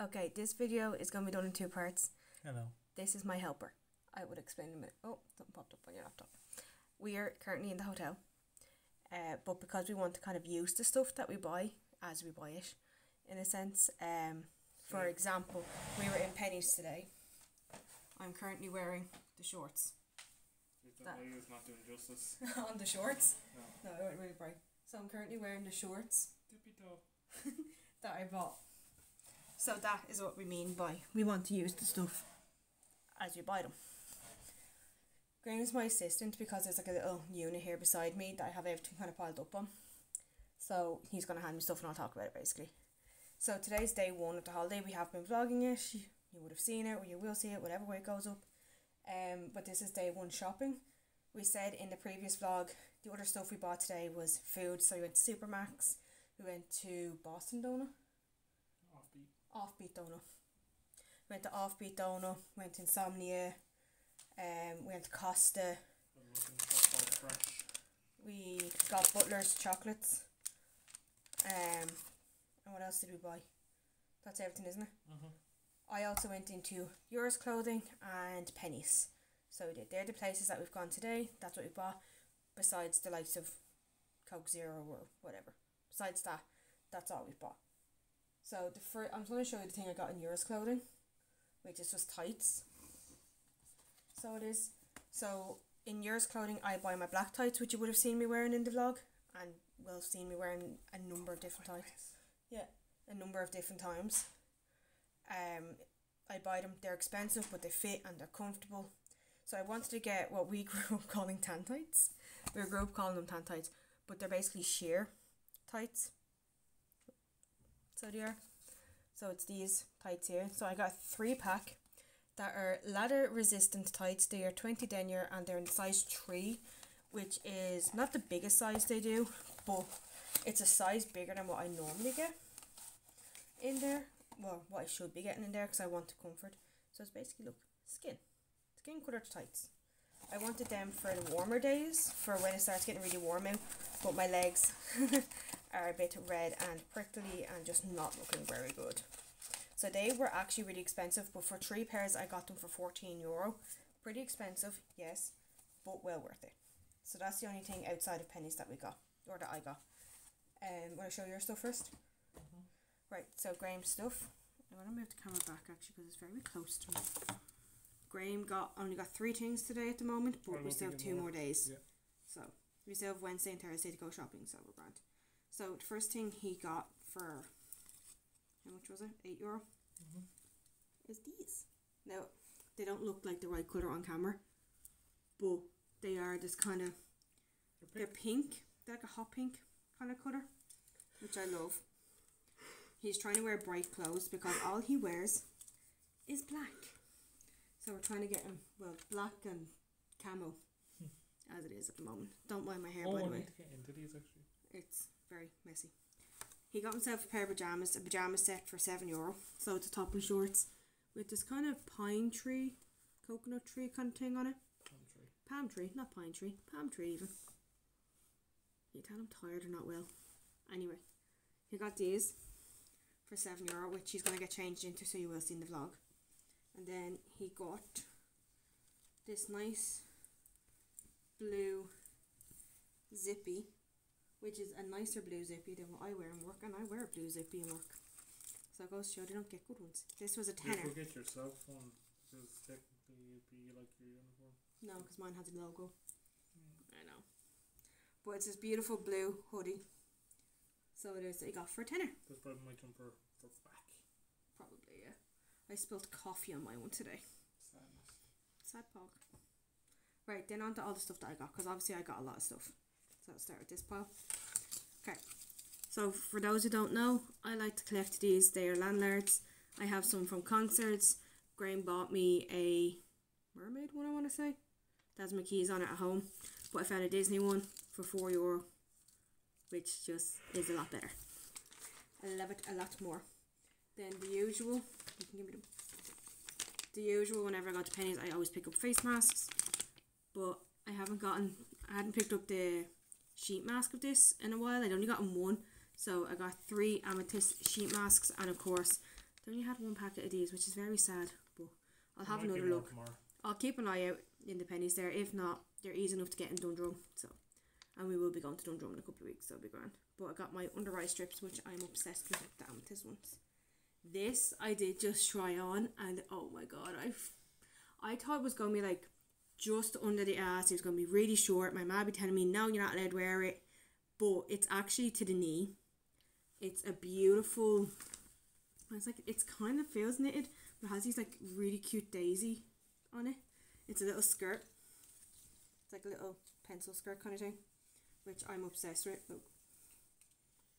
Okay, this video is going to be done in two parts. Hello. This is my helper. I would explain in a minute. Oh, something popped up on your laptop. We are currently in the hotel, uh, but because we want to kind of use the stuff that we buy as we buy it, in a sense. Um, for example, we were in Penneys today. I'm currently wearing the shorts. That- The is not doing justice. on the shorts? No. No, it went really bright. So I'm currently wearing the shorts Tippy toe. that I bought. So that is what we mean by we want to use the stuff as you buy them. Graeme's my assistant because there's like a little unit here beside me that I have everything kind of piled up on. So he's gonna hand me stuff and I'll talk about it basically. So today's day one of the holiday. We have been vlogging it. You, you would have seen it or you will see it, whatever way it goes up. Um, but this is day one shopping. We said in the previous vlog the other stuff we bought today was food. So we went to Supermacs. We went to Boston Donut. Offbeat. Donut. Went to Offbeat Donut, went to Insomnia, um, went to Costa, I'm looking for all fresh. we got Butler's chocolates. Um, and what else did we buy? That's everything, isn't it? Mm-hmm. I also went into Yours Clothing and Penneys. So we did. They're the places that we've gone today. That's what we bought. Besides the likes of Coke Zero or whatever. Besides that, that's all we've bought. So the first, I'm going to show you the thing I got in Yours Clothing, which is just tights. So it is. So in Yours Clothing, I buy my black tights, which you would have seen me wearing in the vlog, and will have seen me wearing a number of different tights Yeah, a number of different times. Um, I buy them. They're expensive, but they fit and they're comfortable. So I wanted to get what we grew up calling tan tights. We grew up calling them tan tights, but they're basically sheer tights. So they are. So it's these tights here. So I got three pack that are ladder resistant tights. They are twenty denier and they're in size three, which is not the biggest size they do, but it's a size bigger than what I normally get in there. Well, what I should be getting in there because I want the comfort. So it's basically look skin, skin colored tights. I wanted them for the warmer days for when it starts getting really warm out, but my legs are a bit red and prickly and just not looking very good. So they were actually really expensive, but for three pairs I got them for fourteen euro. Pretty expensive, yes, but well worth it. So that's the only thing outside of Penneys that we got or that I got. Um, want to show your stuff first? Right, so Graeme's stuff. I want to move the camera back actually because it's very close to me. Graham got only got three things today at the moment, but we still have two more more. days. Yeah. So we still have Wednesday and Thursday to go shopping, so we're grand. So the first thing he got for how much was it? Eight euro. Mhm. Is these. Now they don't look like the right colour on camera, but they are this kind of they're pink. They're like a hot pink kind of colour, which I love. He's trying to wear bright clothes because all he wears is black. So we're trying to get him, well, black and camo, as it is at the moment. Don't mind my hair, Oh, by the way. need to get into these actually. It's very messy. He got himself a pair of pajamas, a pajama set for seven euro. So it's a top and shorts with this kind of pine tree, coconut tree kind of thing on it. Country. Palm tree, not pine tree, palm tree even. You tell I'm tired or not well. Anyway, he got these for seven euro, which he's gonna get changed into, so you will see in the vlog. And then he got this nice blue zippy, which is a nicer blue zippy than what I wear in work, and I wear a blue zippy in work. So it goes to show they don't get good ones. This was a You tenner. forget yourself one because technically it'd be like your uniform. No, because mine has a logo. Mm. I know. But it's this beautiful blue hoodie. So it is that you got for a tenner. That's probably my jumper for back. Probably, yeah. I spilled coffee on my one today. Sadness. Sad pog. Right, then on to all the stuff that I got, because obviously I got a lot of stuff. So I'll start with this pile. Okay. So for those who don't know, I like to collect these. They are landlords. I have some from concerts. Graeme bought me a mermaid one, I want to say. That's my keys on it at home. But I found a Disney one for four euro, which just is a lot better. I love it a lot more than the usual. You can give me them. The usual, whenever I got to Penneys, I always pick up face masks. But I haven't gotten, I hadn't picked up the sheet mask of this in a while. I'd only gotten one. So I got three amethyst sheet masks and of course They only had one packet of these, which is very sad. But I'll have another look. I'll keep an eye out in the Penneys there. If not, they're easy enough to get in Dundrum. So, and we will be going to Dundrum in a couple of weeks. So it'll be grand. But I got my under eye strips, which I'm obsessed with the amethyst ones. This I did just try on, and oh my god, I, I thought it was gonna be like just under the ass. It was gonna be really short. My mom be telling me, "No, you're not allowed to wear it," but it's actually to the knee. It's a beautiful. It's like it's kind of feels knitted, but has these like really cute daisy on it. It's a little skirt. It's like a little pencil skirt kind of thing, which I'm obsessed with.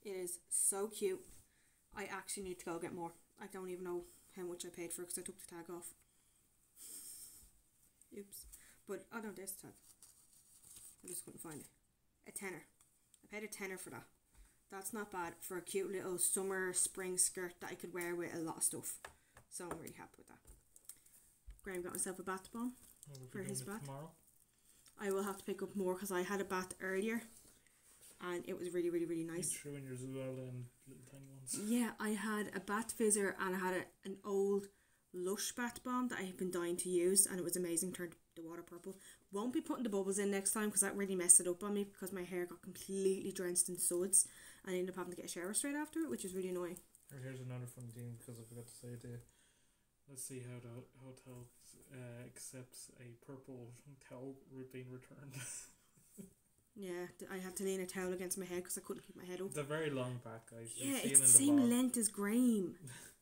It is so cute. I actually need to go get more. I don't even know how much I paid for it because I took the tag off. Oops. But I don't this tag. I just couldn't find it. A tenner. I paid a tenner for that. That's not bad for a cute little summer spring skirt that I could wear with a lot of stuff. So I'm really happy with that. Graeme got himself a bath bomb. For his bath? tomorrow. I will have to pick up more because I had a bath earlier and it was really, really, really You nice. threw in your Zoella and um, little tiny ones. Yeah, I had a bat fizzer and I had a, an old Lush bath bomb that I had been dying to use and it was amazing. Turned the water purple. Won't be putting the bubbles in next time because that really messed it up on me because my hair got completely drenched in suds and I ended up having to get a shower straight after it, which is really annoying. Here's another fun thing because I forgot to say the. Let's see how the hotel uh, accepts a purple towel being returned. Yeah, I had to lean a towel against my head because I couldn't keep my head up. the very long back, guys. Yeah, it's the same length as Graeme.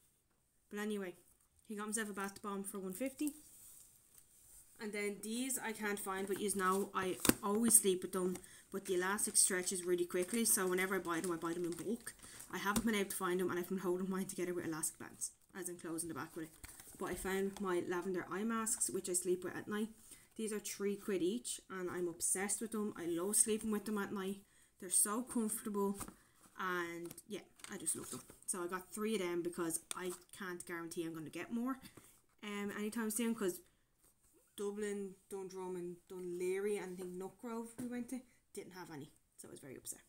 but anyway, he got himself a bath bomb for 150 And then these I can't find, but use now I always sleep with them. But the elastic stretches really quickly, so whenever I buy them, I buy them in bulk. I haven't been able to find them, and I've been holding mine together with elastic bands, as in closing the back with it. But I found my lavender eye masks, which I sleep with at night. These are three quid each, and I'm obsessed with them. I love sleeping with them at night. They're so comfortable, and yeah, I just love them. So I got three of them because I can't guarantee I'm going to get more um, anytime soon because Dublin, Dundrum, and Dún Laoghaire, and I think Nutgrove we went to didn't have any, so I was very upset.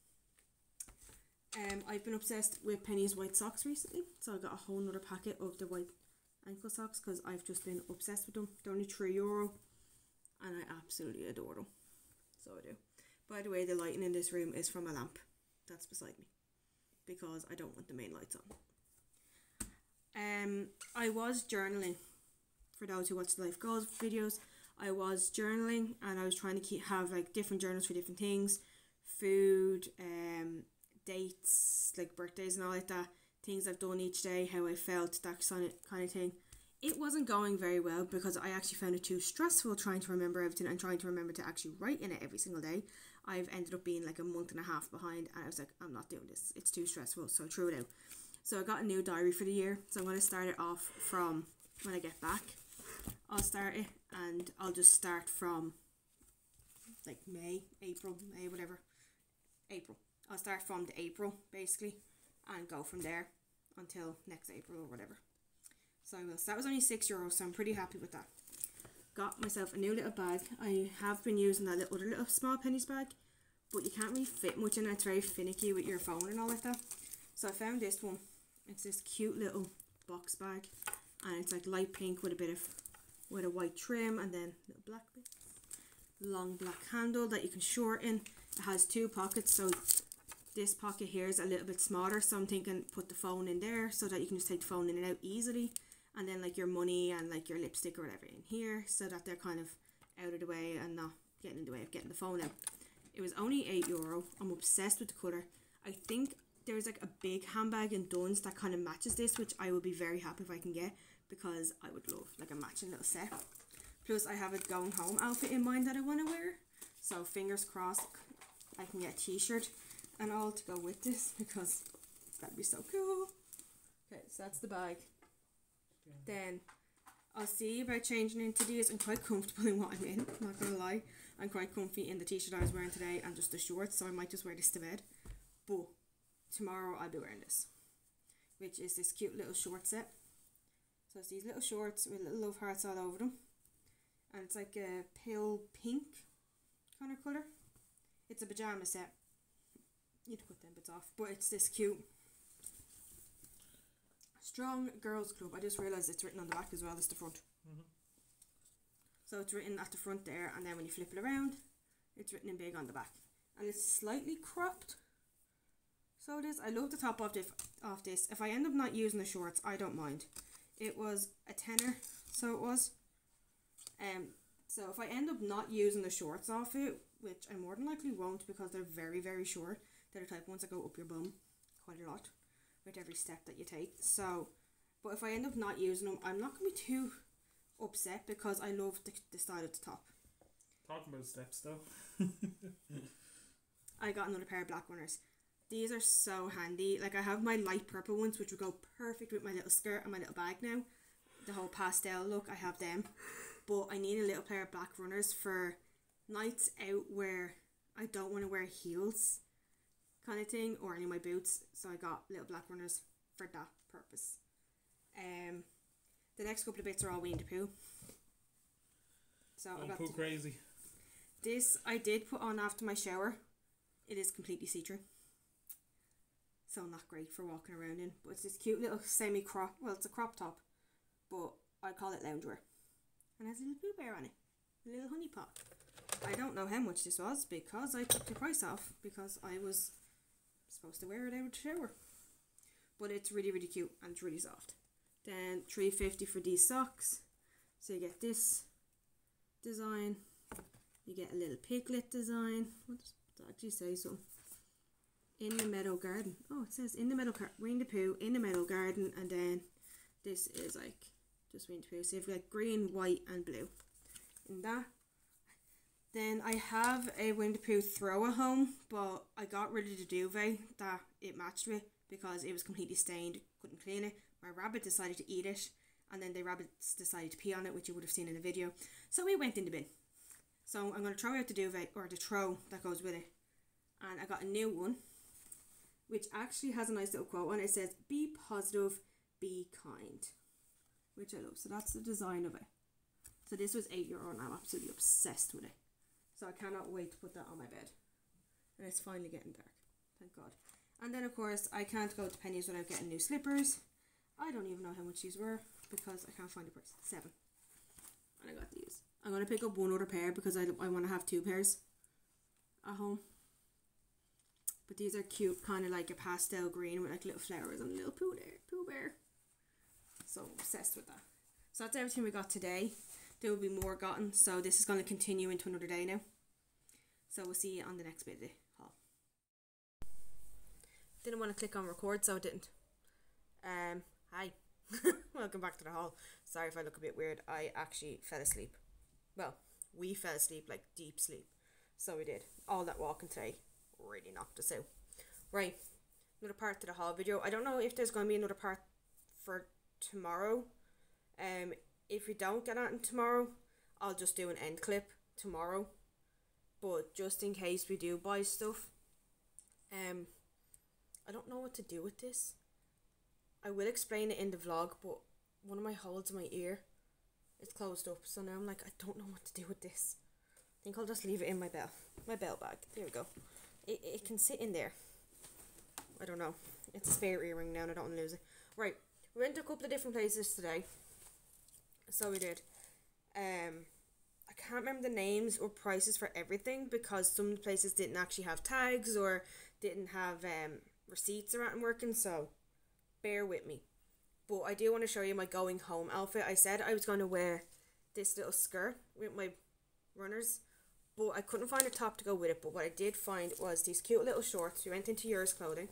Um, I've been obsessed with Penneys white socks recently, so I got a whole nother packet of the white ankle socks because I've just been obsessed with them. They're only three euro, and I absolutely adore them. So I do. By the way, the lighting in this room is from a lamp that's beside me because I don't want the main lights on. Um, I was journaling for those who watch the life goals videos. I was journaling and I was trying to keep have like different journals for different things, food, um, dates, like birthdays and all like that. Things I've done each day, how I felt, that kind of thing. It wasn't going very well because I actually found it too stressful trying to remember everything and trying to remember to actually write in it every single day. I've ended up being like a month and a half behind, and I was like, I'm not doing this. It's too stressful, so I threw it out. So I got a new diary for the year. So I'm going to start it off from when I get back. I'll start it, and I'll just start from like May, April, May, whatever. April. I'll start from the April basically, and go from there until next April or whatever. So I will. So that was only six euros, so I'm pretty happy with that. Got myself a new little bag. I have been using that little, other little small Penneys bag, but you can't really fit much in it. It's very finicky with your phone and all like that. So I found this one. It's this cute little box bag, and it's like light pink with a bit of with a white trim and then little black bit. Long black handle that you can shorten. It has two pockets, so this pocket here is a little bit smaller. So I'm thinking put the phone in there so that you can just take the phone in and out easily, and then like your money and like your lipstick or whatever in here, so that they're kind of out of the way and not getting in the way of getting the phone out. It was only eight euro. I'm obsessed with the colour. I think there's like a big handbag in Dunnes that kind of matches this, which I would be very happy if I can get because I would love like a matching little set. Plus, I have a going home outfit in mind that I want to wear. So fingers crossed, I can get a t-shirt and all to go with this because that'd be so cool. Okay, so that's the bag. Then I'll see about changing into these. I'm quite comfortable in what I'm in. I'm not gonna lie. I'm quite comfy in the t-shirt I was wearing today and just the shorts, so I might just wear this to bed. But tomorrow I'll be wearing this, which is this cute little short set. So it's these little shorts with little love hearts all over them, and it's like a pale pink kind of color. It's a pajama set. Need to put them bits off, but it's this cute Strong Girls Club. I just realised it's written on the back as well as the front. Mhm. So it's written at the front there, and then when you flip it around, it's written in big on the back, and it's slightly cropped. So it is. I love the top of this. Of this, if I end up not using the shorts, I don't mind. It was a tenner, so it was. Um. So if I end up not using the shorts off it, which I more than likely won't because they're very very short, they're the type of ones that go up your bum quite a lot with every step that you take. So, but if I end up not using them, I'm not gonna be too upset because I love the, the style at the top. Talking about steps though. I got another pair of black runners. These are so handy. Like I have my light purple ones, which would go perfect with my little skirt and my little bag now. The whole pastel look, I have them. But I need a little pair of black runners for nights out where I don't want to wear heels, kind of thing, or any of my boots. So I got little black runners for that purpose. Um, the next couple of bits are all Winnie the Pooh. So I Don't got poo crazy. this I did put on after my shower. It is completely see through. So not great for walking around in. But it's this cute little semi crop well it's a crop top. But I call it loungewear. And has a little blue bear on it. A little honey pot. I don't know how much this was because I took the price off because I was supposed to wear it out of the shower. But it's really really cute and it's really soft. Then three fifty for these socks. So you get this design you get a little piglet design. What does it actually say something? In the meadow garden. Oh, it says in the meadow garden. The Pooh in the meadow garden, and then this is like just Winnie the Pooh. So you've got green, white, and blue. In that. Then I have a Pooh throw at home, but I got rid of the duvet that it matched with because it was completely stained. Couldn't clean it. My rabbit decided to eat it, and then the rabbits decided to pee on it, which you would have seen in the video. So it went in the bin. So I'm going to throw out the duvet or the throw that goes with it. And I got a new one, which actually has a nice little quote on it. It says, Be positive, be kind. Which I love. So that's the design of it. So this was eight euro and I'm absolutely obsessed with it. So I cannot wait to put that on my bed. And it's finally getting dark. Thank God. And then of course I can't go to Penneys without getting new slippers. I don't even know how much these were because I can't find the price. Seven. And I got these. I'm gonna pick up one other pair because I, I want to have two pairs at home. But these are cute, kind of like a pastel green with like little flowers and a little poo there, poo bear. So obsessed with that. So that's everything we got today. There will be more gotten, so this is going to continue into another day now. So we'll see you on the next bit of the haul. Didn't want to click on record, so I didn't. Um, hi. Welcome back to the haul. Sorry if I look a bit weird. I actually fell asleep. Well, we fell asleep, like deep sleep. So we did. All that walking today really knocked us out. Right. Another part to the haul video. I don't know if there's going to be another part for tomorrow. Um, if we don't get on tomorrow, I'll just do an end clip tomorrow. But just in case we do buy stuff, um, I don't know what to do with this. I will explain it in the vlog, but one of my holes in my ear is closed up, so now I'm like, I don't know what to do with this. I think I'll just leave it in my bell, my bell bag. There we go. It, it can sit in there. I don't know. It's a spare earring now, and I don't want to lose it. Right, we went to a couple of different places today. So we did. Um, I can't remember the names or prices for everything because some places didn't actually have tags or didn't have um receipts around working. So bear with me. But I do want to show you my going home outfit. I said I was going to wear this little skirt with my runners, but I couldn't find a top to go with it. But what I did find was these cute little shorts. We went into yours clothing.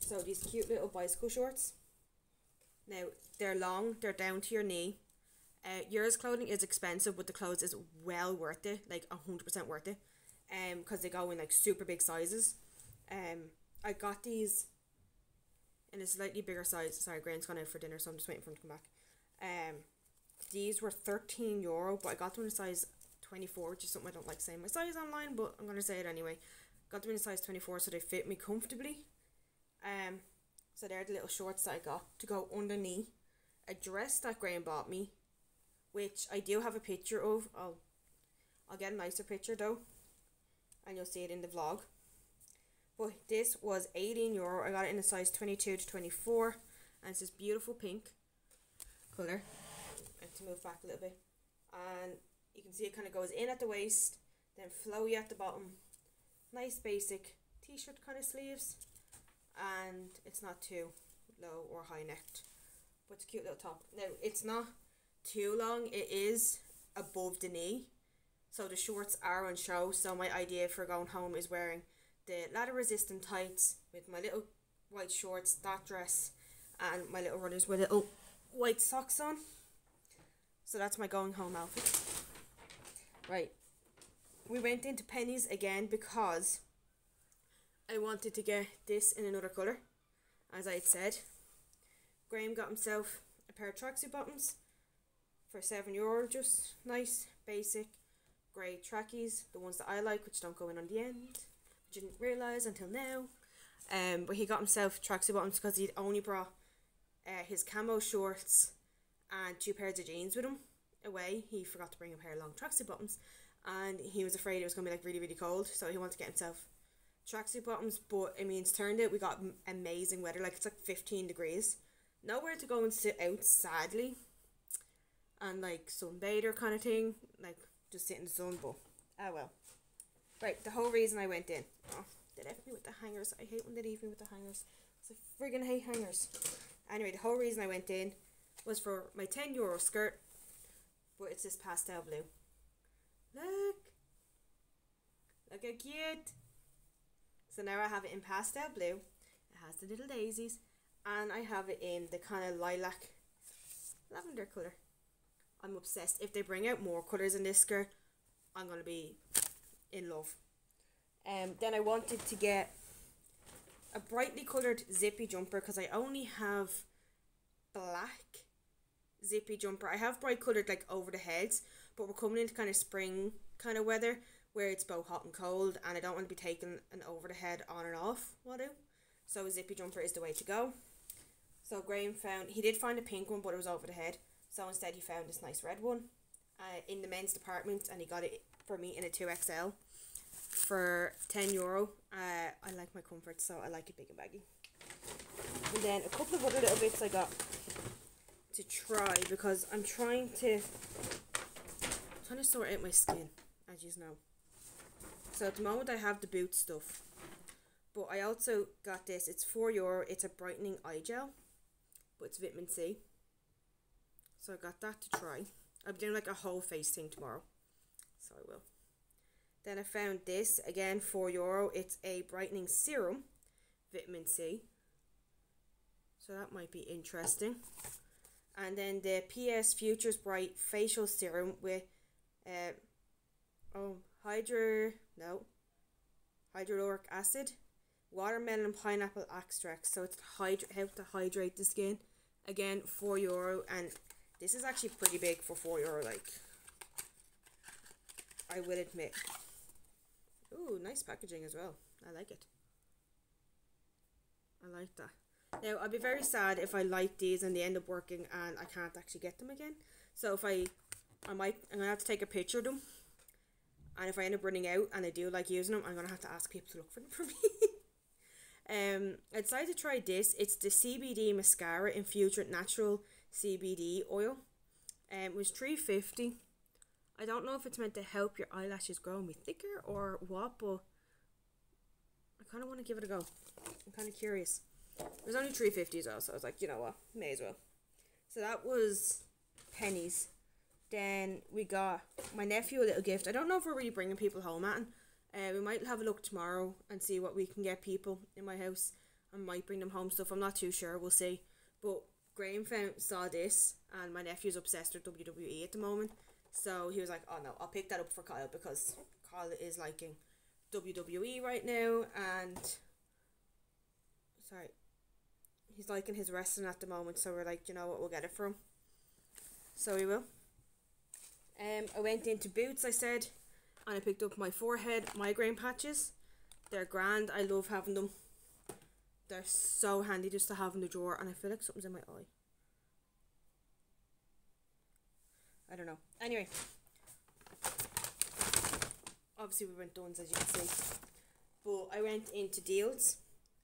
So these cute little bicycle shorts. Now they're long, they're down to your knee. Uh, yours clothing is expensive, but the clothes is well worth it, like hundred percent worth it. Um, because they go in like super big sizes. Um, I got these in a slightly bigger size. Sorry, Graeme's gone out for dinner, so I'm just waiting for him to come back. Um, these were thirteen euro, but I got them in a size twenty four, which is something I don't like saying my size online, but I'm gonna say it anyway. Got them in a size twenty four, so they fit me comfortably. Um, so they're the little shorts that I got to go underneath. A dress that Graeme bought me, which I do have a picture of. I'll, I'll get a nicer picture though, and you'll see it in the vlog. But this was eighteen euro. I got it in a size twenty two to twenty four. and it's this beautiful pink colour. I have to move back a little bit, and you can see it kind of goes in at the waist, then flowy at the bottom. Nice basic t-shirt kind of sleeves, and it's not too low or high necked, but it's a cute little top. Now it's not too long. It is above the knee, so the shorts are on show. So my idea for going home is wearing the ladder resistant tights with my little white shorts, that dress, and my little runners with little white socks on. So that's my going home outfit. Right. We went into Penneys again because I wanted to get this in another colour, as I had said. Graeme got himself a pair of tracksuit bottoms for seven euro, just nice, basic, grey trackies, the ones that I like, which don't go in on the end. I didn't realise until now. Um, but he got himself tracksuit bottoms because he'd only brought uh, his camo shorts and two pairs of jeans with him away. He forgot to bring a pair of long tracksuit bottoms, and he was afraid it was gonna be like really really cold, so he wanted to get himself tracksuit bottoms. But I mean, it's turned out we got amazing weather. Like it's like fifteen degrees. Nowhere to go and sit out, sadly. And like sunbather kind of thing, like just sit in the sun. But ah well. Right, the whole reason I went in. Oh, they left me with the hangers. I hate when they leave me with the hangers. I friggin' hate hangers. Anyway, the whole reason I went in was for my 10 euro skirt, but it's this pastel blue. Look! Look how cute! So now I have it in pastel blue. It has the little daisies, and I have it in the kind of lilac lavender colour. I'm obsessed. If they bring out more colours in this skirt, I'm gonna be in love. Um, then I wanted to get a brightly coloured zippy jumper because I only have black zippy jumper. I have bright coloured like over the heads, but we're coming into kind of spring kind of weather where it's both hot and cold, and I don't want to be taking an over the head on and off. What do? So a zippy jumper is the way to go. So Graeme found he did find a pink one, but it was over the head. So instead, he found this nice red one, uh, in the men's department, and he got it for me in a two XL for 10 euro. Uh, I like my comfort, so I like it big and baggy. And then a couple of other little bits I got to try because I'm trying to trying to sort out my skin, as you know. So at the moment I have the boot stuff. But I also got this. It's 4 euro. It's a brightening eye gel. But it's vitamin C. So I got that to try. I'm doing like a whole face thing tomorrow. So I will. Then I found this again, four euro. It's a brightening serum, vitamin C. So that might be interesting. And then the PS Futures Bright facial serum with, uh, oh hydro no, hydrochloric acid, watermelon pineapple extract. So it's hydra- help to hydrate the skin. Again, four euro, and this is actually pretty big for four euro. Like, I will admit. Ooh, nice packaging as well. I like it. I like that. Now, I'd be very sad if I like these and they end up working and I can't actually get them again. So if I, I might, I'm gonna have to take a picture of them. And if I end up running out and I do like using them, I'm gonna have to ask people to look for them for me. um, I decided to try this. It's the CBD mascara infused with natural CBD oil. Um, it was three fifty. I don't know if it's meant to help your eyelashes grow and be thicker or what, but I kind of want to give it a go. I'm kind of curious. It was only three fifty as well, so I was like, you know what, may as well. So that was Penneys. Then we got my nephew a little gift. I don't know if we're really bringing people home at. Uh, we might have a look tomorrow and see what we can get people in my house. I might bring them home stuff. I'm not too sure. We'll see. But Graeme found saw this, and my nephew's obsessed with WWE at the moment. So he was like, "Oh no, I'll pick that up for Kyle because Kyle is liking WWE right now, and sorry, he's liking his wrestling at the moment. So we're like, you know what, we'll get it for him. So we will. Um, I went into Boots. I said, and I picked up my forehead migraine patches. They're grand. I love having them. They're so handy just to have in the drawer, and I feel like something's in my eye. I don't know. Anyway, obviously we went Dunnes as you can see, but I went into Deals,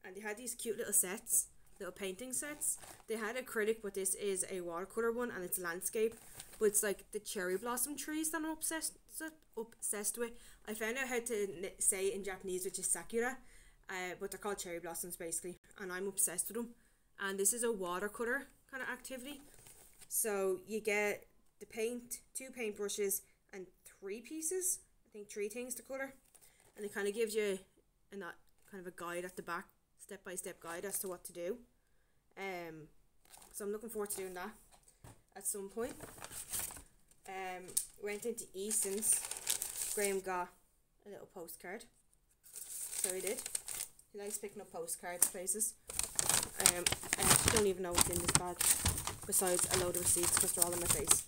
and they had these cute little sets little painting sets. They had acrylic, but this is a watercolor one, and it's landscape. But it's like the cherry blossom trees that I'm obsessed obsessed with. I found out how to say in Japanese, which is sakura, uh, but they're called cherry blossoms basically, and I'm obsessed with them. And this is a watercolor kind of activity. So you get the paint, two paintbrushes, and three pieces. I think three things to color, and it kind of gives you a not kind of a guide at the back, step by step guide as to what to do. Um, so I'm looking forward to doing that at some point. Um, went into Eason's. Graeme got a little postcard. So he did. He likes picking up postcards places. Um, I don't even know what's in this bag besides a load of receipts because they're all in my face.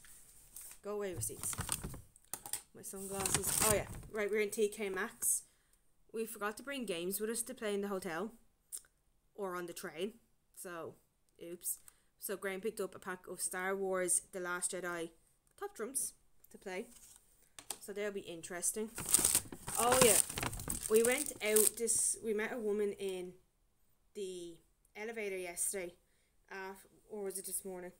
Go away, receipts. My sunglasses. Oh, yeah. Right, we're in TK Maxx. We forgot to bring games with us to play in the hotel or on the train. So, oops. So, Graeme picked up a pack of Star Wars The Last Jedi Top Trumps to play. So, they'll be interesting. Oh, yeah. We went out this. We met a woman in the elevator yesterday. Uh, or was it this morning?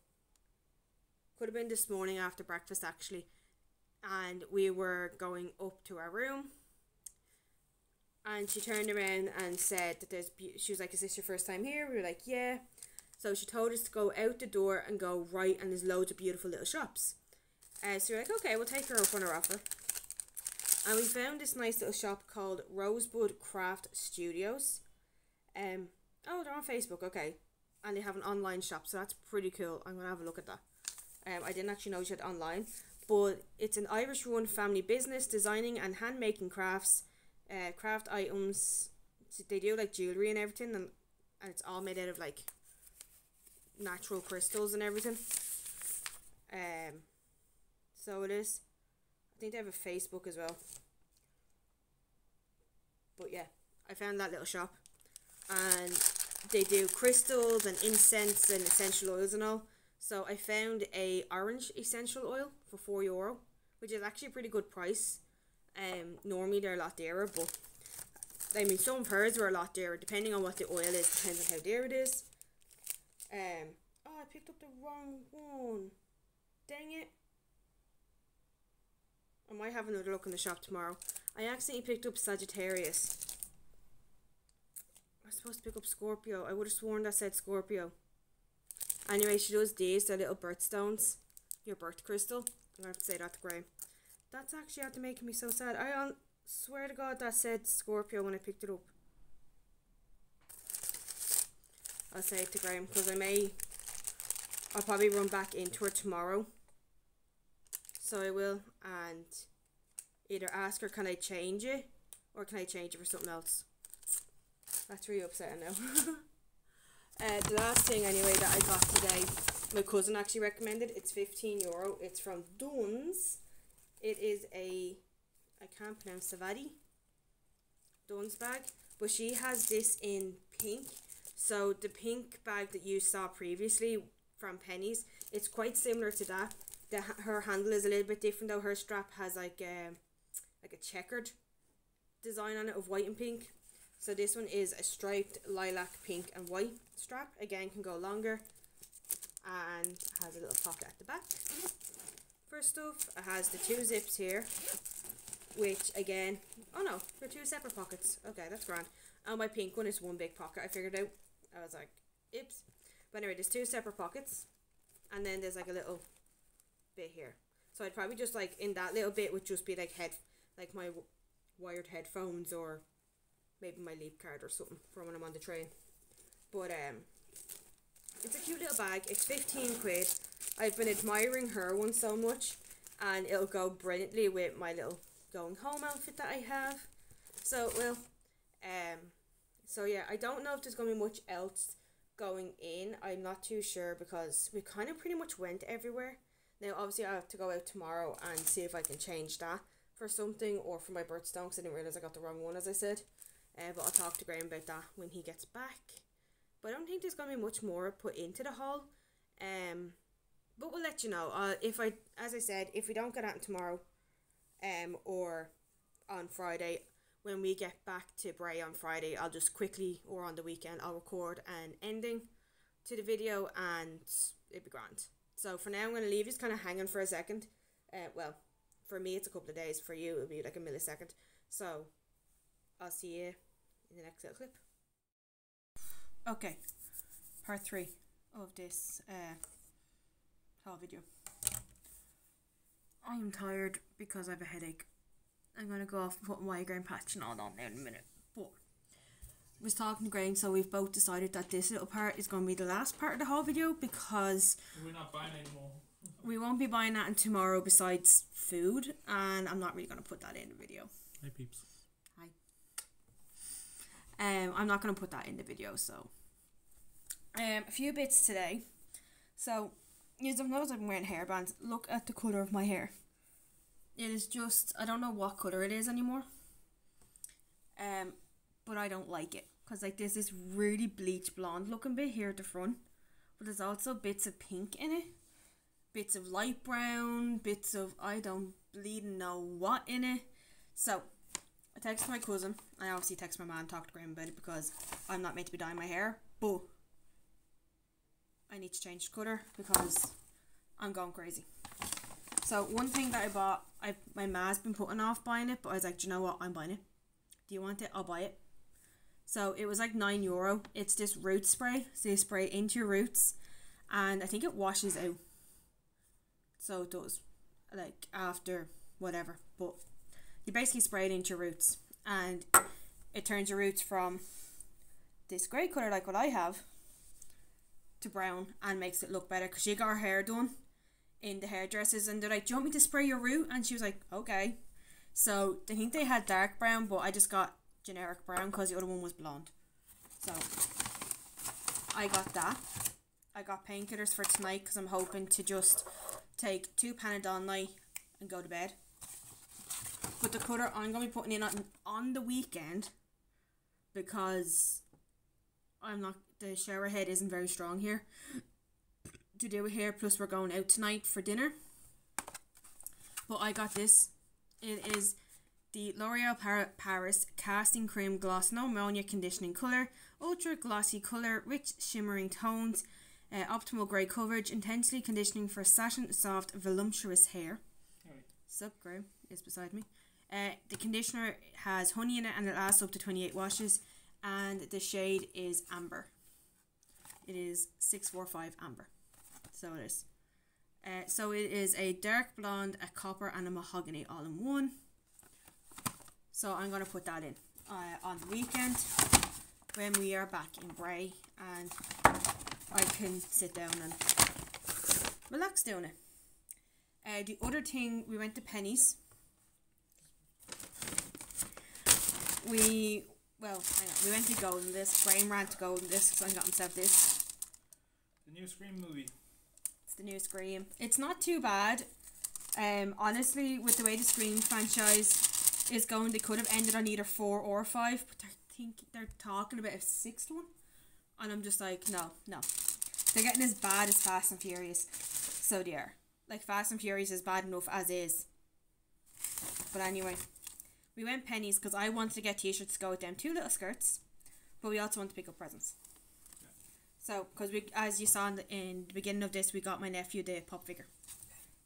Could have been this morning after breakfast, actually. And we were going up to our room. And she turned around and said that there's. She was like, "Is this your first time here?" We were like, "Yeah." So she told us to go out the door and go right, and there's loads of beautiful little shops. Uh, so we're like, okay, we'll take her up on her offer. And we found this nice little shop called Rosebud Craft Studios. Um, oh, they're on Facebook. Okay, and they have an online shop, so that's pretty cool. I'm gonna have a look at that. Um, I didn't actually know she had online, but it's an Irish-run family business designing and hand making crafts, uh, craft items. They do like jewelry and everything, and, and it's all made out of like natural crystals and everything. Um, so it is. I think they have a Facebook as well. But yeah, I found that little shop, and they do crystals and incense and essential oils and all. So I found a orange essential oil for four euro, which is actually a pretty good price. Um, normally they're a lot dearer, but I mean some hers are a lot dearer depending on what the oil is, depends on how dear it is. Um, oh, I picked up the wrong one. Dang it. I might have another look in the shop tomorrow. I accidentally picked up Sagittarius. I was supposed to pick up Scorpio. I would have sworn that said Scorpio. Anyway, she does these, the little birthstones. Your birth crystal. I'm going to have to say that to Graeme. That's actually after making me so sad. I um, swear to God that said Scorpio when I picked it up. I'll say it to Graeme because I may. I'll probably run back into her tomorrow. So I will and either ask her can I change it or can I change it for something else. That's really upsetting now. uh, the last thing anyway that I got today, my cousin actually recommended. It's fifteen euro. It's from Dunnes. It is a I can't pronounce Savadi. Dunnes bag, but she has this in pink. So the pink bag that you saw previously from Penneys, it's quite similar to that. The her handle is a little bit different though. Her strap has like a like a checkered design on it of white and pink. So this one is a striped lilac, pink and white strap. Again, can go longer and has a little pocket at the back mm-hmm. For stuff. It has the two zips here, which again, oh no, they're two separate pockets. Okay, that's grand. And my pink one is one big pocket. I figured out. I was like, oops. But anyway, there's two separate pockets, and then there's like a little bit here. So I'd probably just like in that little bit would just be like head, like my wired headphones or maybe my leap card or something for when I'm on the train. But um, it's a cute little bag. It's fifteen quid. I've been admiring her one so much, and it'll go brilliantly with my little going home outfit that I have. So well, um, so yeah, I don't know if there's gonna be much else going in. I'm not too sure because we kind of pretty much went everywhere. Now, obviously, I have to go out tomorrow and see if I can change that for something or for my birthstone because I didn't realize I got the wrong one, as I said. Uh, but I'll talk to Graeme about that when he gets back. But I don't think there's gonna be much more put into the haul. Um, but we'll let you know. Uh, if I, as I said, if we don't get out tomorrow, um, or on Friday, when we get back to Bray on Friday, I'll just quickly or on the weekend I'll record an ending to the video and it'd be grand. So for now, I'm going to leave you kind of hanging for a second. Uh, well, for me, it's a couple of days. For you, it'll be like a millisecond. So I'll see you in the next little clip. Okay, part three of this uh, whole video. I am tired because I have a headache. I'm gonna go off and put migraine patch and all on there in a minute. But I was talking to Graeme, so we've both decided that this little part is gonna be the last part of the whole video because We're not buying anymore. we won't be buying that in tomorrow besides food, and I'm not really gonna put that in the video. Hey peeps. Hi. Um, I'm not gonna put that in the video. So, um, a few bits today. So, you have noticed I'm wearing hairbands. Look at the color of my hair. It is just I don't know what color it is anymore. Um, but I don't like it because like there's this really bleach blonde looking bit here at the front, but there's also bits of pink in it, bits of light brown, bits of I don't bleeding know what in it. So I texted my cousin. I obviously text my mom, talk to Graeme about it because I'm not meant to be dyeing my hair, but I need to change the colour because I'm going crazy. So one thing that I bought, I my ma's been putting off buying it, but I was like, Do you know what? I'm buying it. Do you want it? I'll buy it. So it was like nine euro. It's this root spray. So you spray into your roots, and I think it washes out. So it does, like after whatever. But you basically spray it into your roots, and it turns your roots from this grey colour like what I have to brown and makes it look better because she got her hair done in the hairdressers and they're like, Do you want me to spray your root? And she was like, Okay. So I think they had dark brown, but I just got generic brown because the other one was blonde. So I got that. I got painkillers for tonight because I'm hoping to just take two Panadol night and go to bed. But the colour I'm gonna be putting in on on the weekend because I'm not the shower head isn't very strong here to do with hair. Plus we're going out tonight for dinner. But I got this. It is the L'Oreal Paris Casting Cream Gloss No Ammonia Conditioning Colour. Ultra glossy colour, rich shimmering tones, uh, optimal grey coverage, intensely conditioning for satin, soft, voluptuous hair. Sup, Graeme is beside me. Uh, the conditioner has honey in it and it lasts up to 28 washes. And the shade is amber. It is 645 amber. So it is. Uh, so it is a dark blonde, a copper, and a mahogany all in one. So I'm going to put that in uh, on the weekend when we are back in Bray and I can sit down and relax doing it. Uh, the other thing, we went to Penneys. We, well, on, we went to Golden Disc. Graeme ran to Golden Disc, so I got himself this. The new Scream movie. It's the new Scream. It's not too bad. Um, honestly, with the way the Scream franchise is going, they could have ended on either four or five, but they're think they're talking about a sixth one, and I'm just like, no, no, they're getting as bad as Fast and Furious, so they are. Like Fast and Furious is bad enough as is. But anyway, we went Penneys because I wanted to get t-shirts to go with them two little skirts, but we also want to pick up presents. So, because we, as you saw in the, in the beginning of this, we got my nephew the pop figure.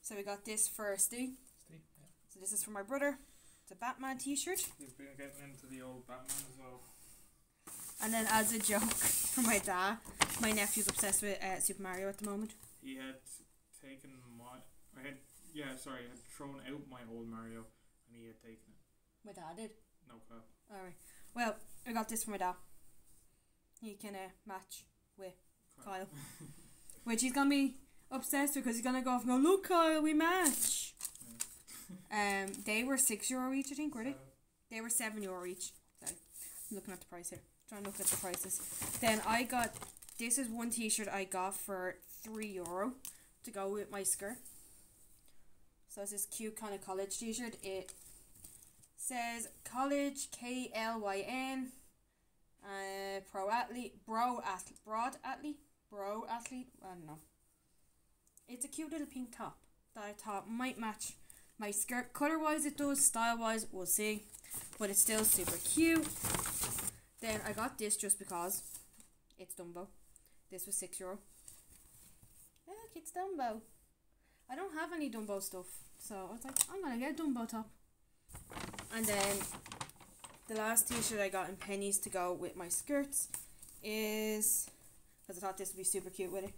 So we got this for Steve. Steve, yeah. So this is for my brother. It's a Batman T-shirt. We've been getting into the old Batman as well. And then as a joke for my dad, my nephew's obsessed with uh, Super Mario at the moment. He had taken my. I had. Yeah, sorry, I had thrown out my old Mario and he had taken it. My dad did. No Kyle. Alright. Well, I got this for my dad. He can uh, match with Kyle. Which he's gonna be obsessed with because he's gonna go off and go, Look, Kyle, we match. um, they were six euro each, I think, were they? They were seven euro each. Sorry, I'm looking at the price here. Trying to look at the prices. Then I got this is one T-shirt I got for three euro to go with my skirt. So it's this cute kind of college T-shirt. It says college K L Y N. Uh, pro athlete, bro athlete, broad athlete, bro athlete. I don't know. It's a cute little pink top that I thought might match my skirt. Color wise, it does. Style wise, we'll see. But it's still super cute. Then I got this just because it's Dumbo. This was six euro. Look, it's Dumbo. I don't have any Dumbo stuff, so I was like, I'm gonna get a Dumbo top. And then the last t-shirt I got in Penneys to go with my skirts is because I thought this would be super cute with it.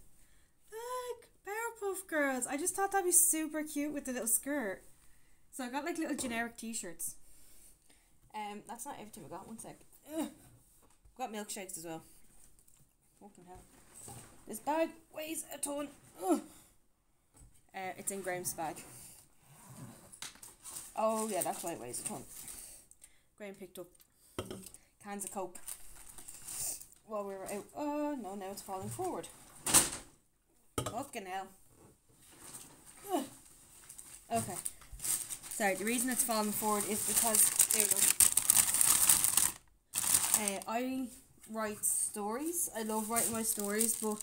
Look, Powerpuff Girls. I just thought that'd be super cute with the little skirt. So I got like little generic t-shirts. Um, that's not everything I got. One sec. Ugh. Got milkshakes as well. Fucking hell. This bag weighs a ton. Uh, it's in Graeme's bag. Oh yeah, that's why it weighs a ton. Graeme picked up cans of coke while we were out. Oh no, now it's falling forward. Fucking hell. Okay. Sorry, the reason it's falling forward is because there we go. Uh, I write stories. I love writing my stories, but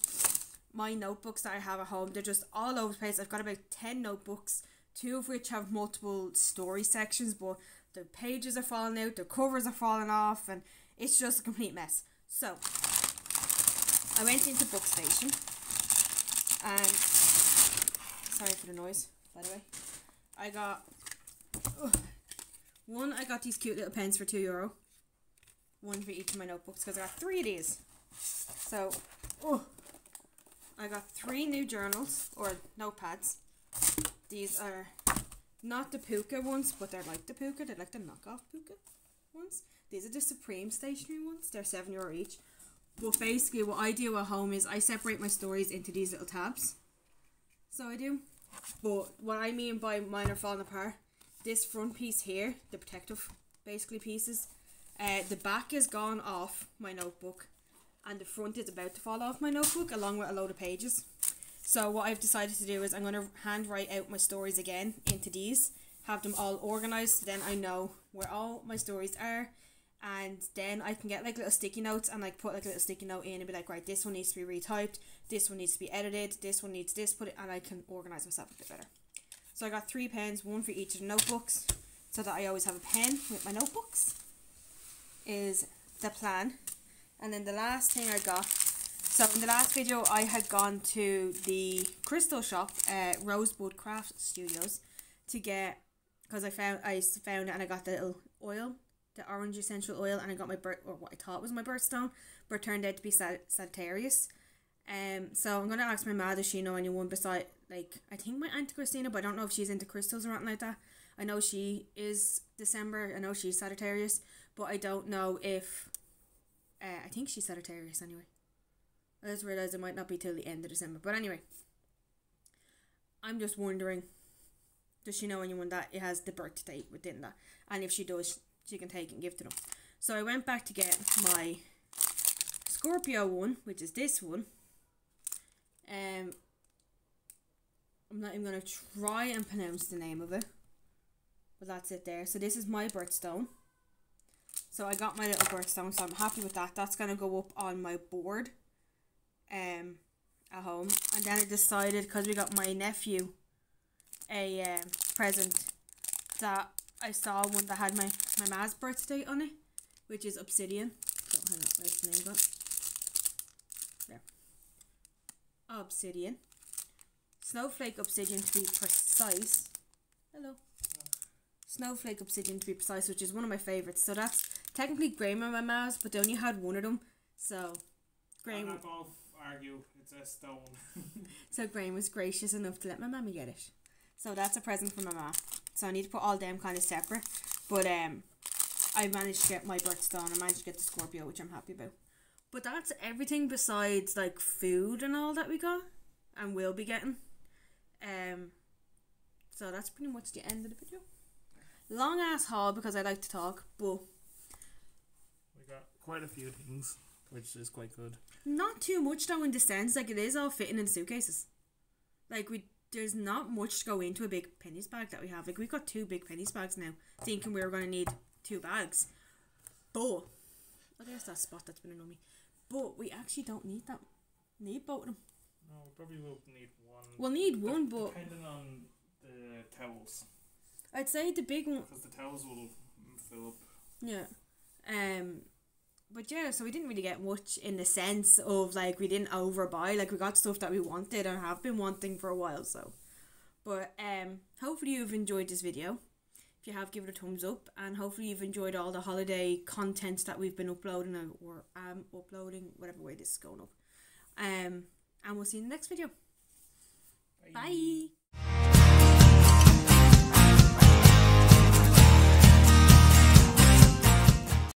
my notebooks that I have at home, they're just all over the place. I've got about 10 notebooks, two of which have multiple story sections, but the pages are falling out, the covers are falling off, and it's just a complete mess. So, I went into Bookstation, and sorry for the noise, by the way. I got ugh, one. I got these cute little pens for two euro. One for each of my notebooks because I got three of these. So, oh, I got three new journals or notepads. These are not the Pukka ones, but they're like the Pukka. They're like the knockoff Pukka ones. These are the Supreme stationery ones. They're seven euro each. But basically, what I do at home is I separate my stories into these little tabs. So I do. But what I mean by mine are falling apart, this front piece here, the protective basically pieces, uh, the back is gone off my notebook and the front is about to fall off my notebook along with a load of pages. So what I've decided to do is I'm going to hand write out my stories again into these, have them all organised, so then I know where all my stories are and then I can get like little sticky notes and like put like a little sticky note in and be like, right, this one needs to be retyped, this one needs to be edited, this one needs this, put it, and I can organize myself a bit better. So I got three pens, one for each of the notebooks, so that I always have a pen with my notebooks. Is the plan, and then the last thing I got. So in the last video, I had gone to the crystal shop, uh, Rosebud Craft Studios, to get because I found I found it and I got the little oil the orange essential oil and I got my birth or what I thought was my birthstone, but turned out to be Sag- Sagittarius. Um, so I'm gonna ask my mother does she know anyone beside like I think my aunt Christina, but I don't know if she's into crystals or anything like that. I know she is December. I know she's Sagittarius, but I don't know if. Uh, I think she's Sagittarius anyway. I just realised it might not be till the end of December, but anyway. I'm just wondering, does she know anyone that it has the birth date within that? And if she does, she can take and give to them. So I went back to get my Scorpio one, which is this one. Um, I'm not even gonna try and pronounce the name of it, but that's it there. So this is my birthstone. So I got my little birthstone, so I'm happy with that. That's gonna go up on my board, um, at home. And then I decided because we got my nephew a um, present that I saw one that had my my ma's birthday on it, which is Obsidian. So hang on, where's the name gone? There. Obsidian. Snowflake Obsidian to be precise. Hello. Snowflake Obsidian to be precise, which is one of my favourites. So that's technically Graeme and my ma's, but they only had one of them. So Graeme I'm not going to argue. It's a stone. so Graeme was gracious enough to let my mammy get it. So that's a present from my mom. So I need to put all them kind of separate. But um I managed to get my birthstone. I managed to get the Scorpio, which I'm happy about. But that's everything besides like food and all that we got and will be getting. Um so that's pretty much the end of the video. Long ass haul because I like to talk, but we got quite a few things, which is quite good. not too much though in the sense like it is all fitting in suitcases. Like we there's not much to go into a big Penneys bag that we have. Like we've got two big Penneys bags now, thinking we were gonna need two bags. But oh there's that spot that's been annoying me. But we actually don't need that. Need both of them. No, we probably will need one. We'll need one, but Depending on the towels. I'd say the big one Because the towels will fill up. Yeah. Um but yeah, so we didn't really get much in the sense of like we didn't overbuy. Like we got stuff that we wanted and have been wanting for a while. So, but um, hopefully you've enjoyed this video. If you have, give it a thumbs up, and hopefully you've enjoyed all the holiday content that we've been uploading or um uploading, whatever way this is going up. Um, and we'll see you in the next video. Bye.